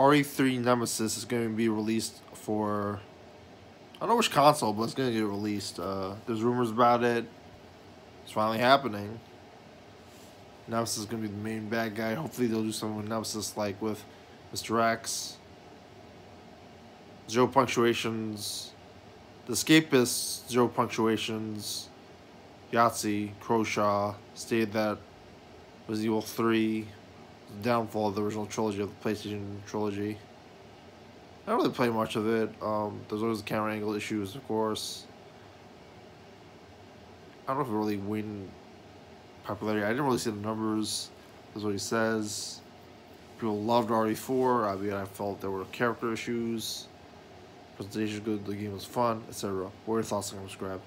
RE3 Nemesis is going to be released for. I don't know which console, but it's going to get released. Uh, there's rumors about it. It's finally happening. Nemesis is going to be the main bad guy. Hopefully, they'll do something with Nemesis, like with Mr. X. Zero punctuations. The Escapists, zero punctuations. Yahtzee, Croshaw stated that Resident Evil 3, the downfall of the original trilogy, of the PlayStation trilogy. I don't really play much of it. Um, there's always camera angle issues, of course. I don't know if it really win popularity. I didn't really see the numbers. That's what he says. People loved RE4. I mean, I felt there were character issues. Presentation good. The game was fun, etc. What are your thoughts on subscribe?